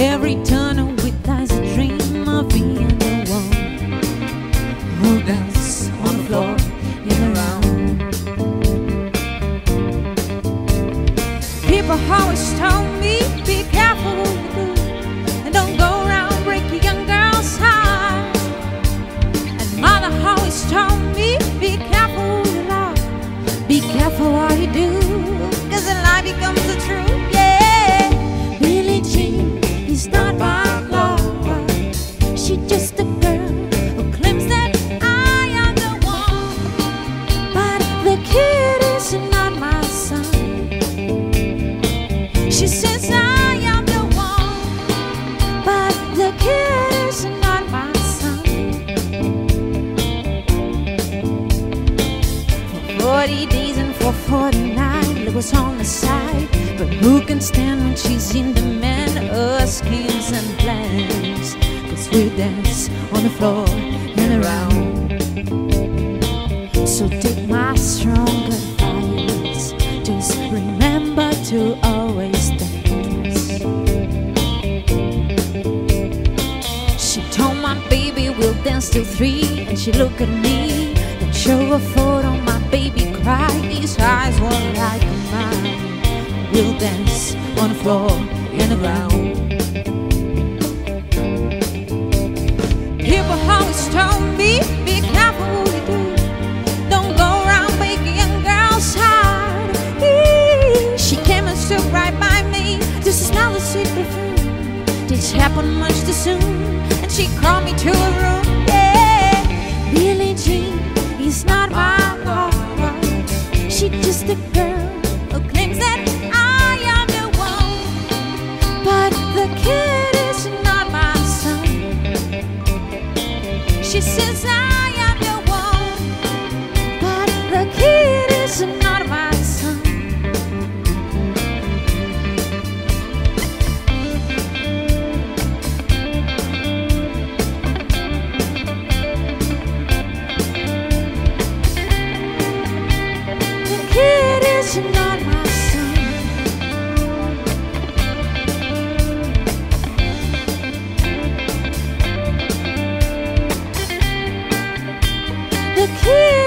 Every turn with eyes a dream of being the one who dance on the floor in the round. People always told me, be careful who you do, and don't go around breaking young girls' hearts. And mother always told me, be careful who you love, be careful what you do, cause the lie becomes the truth. Yeah, Is not my lover, she just a girl who claims that I am the one, but the kid is not my son. She says I am the one, but the kid is not my son. For 40 days and for 49, Liv was on the side. But who can stand when she's in demand? Her schemes and plans. Cause we dance on the floor and around. So take my strong advice. Just remember to always dance. She told my baby we'll dance till three, and she looked at me. Then show a photo, my baby cried. His eyes were like mine. We'll dance on the floor and around. People always told me, be careful who you do. Don't go around young girls'. Eee, She came and stood right by me, to smell the sweet perfume. This happened much too soon, and she called me to a room. the key